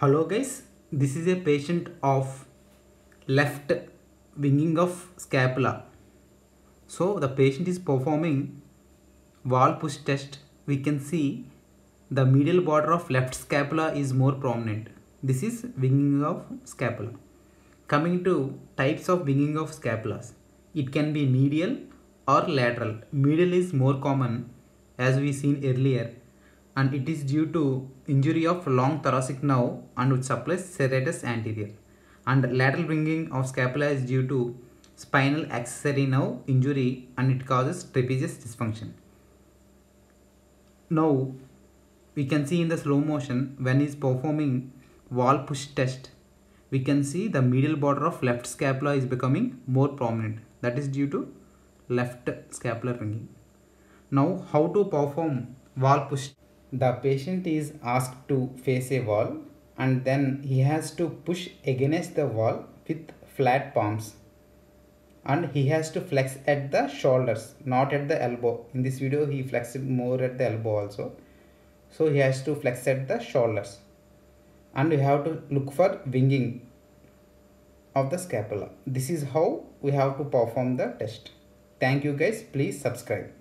Hello guys, this is a patient of left winging of scapula. So the patient is performing wall push test. We can see the medial border of left scapula is more prominent. This is winging of scapula. Coming to types of winging of scapulas. It can be medial or lateral. Medial is more common as we seen earlier and it is due to injury of long thoracic nerve and which supplies serratus anterior. And lateral winging of scapula is due to spinal accessory nerve injury and it causes trapezius dysfunction. Now we can see in the slow motion when he is performing wall push test we can see the medial border of left scapula is becoming more prominent. That is due to left scapular winging now how to perform wall push the patient is asked to face a wall and then he has to push against the wall with flat palms. And he has to flex at the shoulders not at the elbow. In this video he flexed more at the elbow also. So he has to flex at the shoulders. And we have to look for winging of the scapula. This is how we have to perform the test. Thank you guys. Please subscribe